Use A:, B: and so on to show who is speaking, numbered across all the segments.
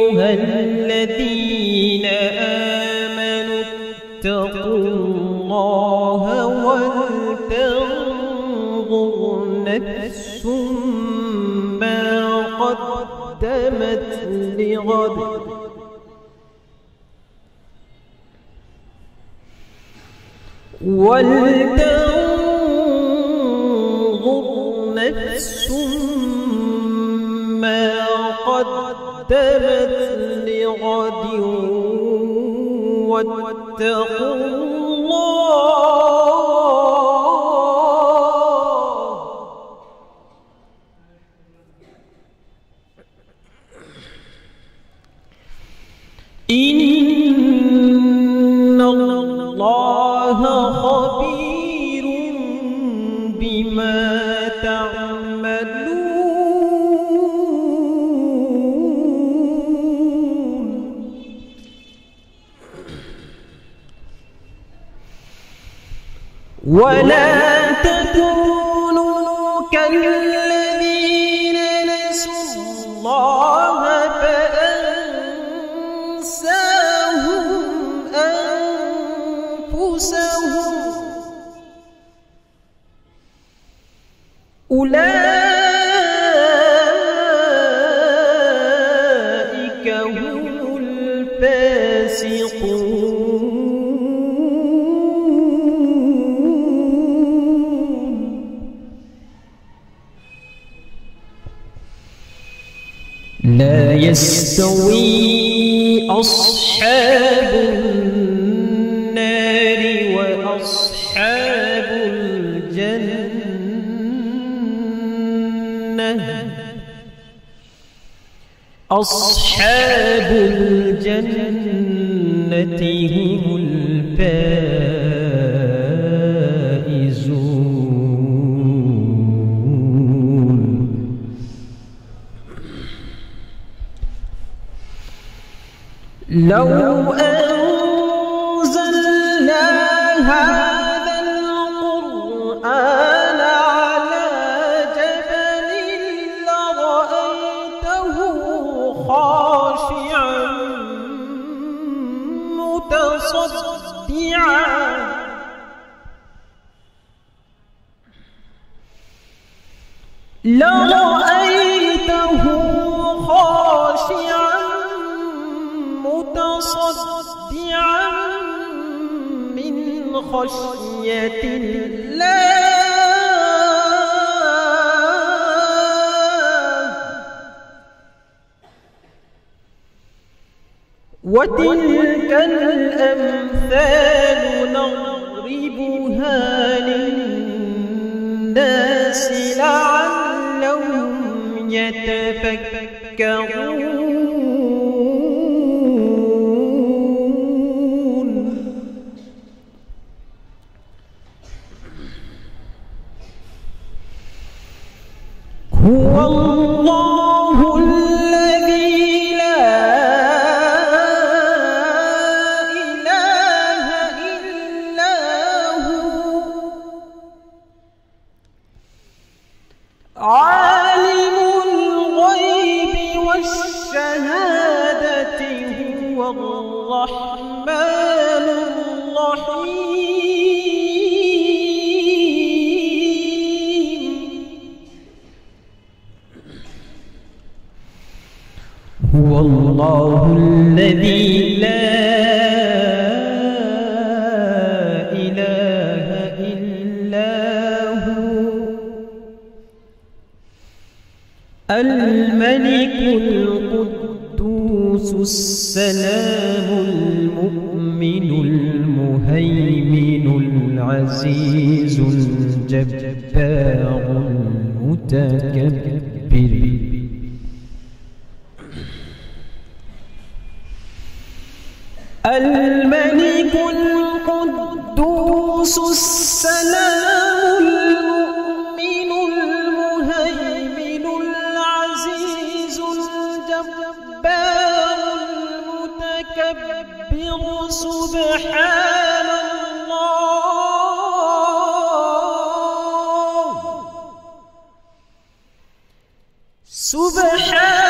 A: أيها الذين آمنوا اتقوا الله ولتنظر نفس ما قدمت لغد. ولتنظر نفس ما قدمت لغد واتقوا الله. إن الله خبير ولا تكونوا كالذين نسوا الله فأنساهم أنفسهم. أولئك لا يستوي أصحاب النار وأصحاب الجنة. أصحاب الجنة هم الفائزون لو أنزلنا هذا القرآن على جبل لرأيته خاشعا متصدعا. لرأيته خشية الله. وتلك الأمثال نضربها للناس لعلهم يتفكرون. هو الله. هو الله الذي لا إله إلا هو. الملك القدوس السلام المؤمن المهيمن العزيز الجبار المتكبر. الملك القدوس السلام المؤمن المهيمن العزيز الجبار المتكبر سبحان الله. سبحان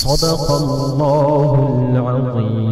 A: صدق الله العظيم.